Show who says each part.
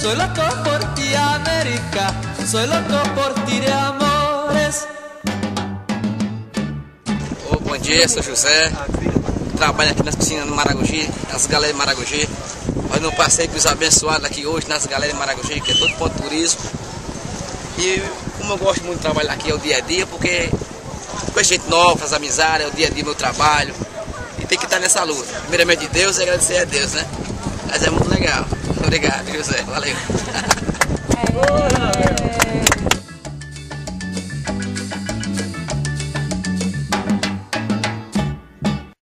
Speaker 1: Soy loco por ti, América. Soy loco por ti de amores.
Speaker 2: Ô, bom dia, sou José. Trabalho aqui nas piscinas do Maragogi, nas galerias de Maragogi. Nós não passei com os abençoados aqui hoje nas galerias de Maragogi, que é todo ponto turismo. E como eu gosto muito de trabalhar aqui é o dia a dia, porque com gente nova, faz amizade, é o dia a dia meu trabalho. E tem que estar nessa luta. Primeiramente de Deus e agradecer a Deus, né? Mas é muito legal. Obrigado, José. Valeu.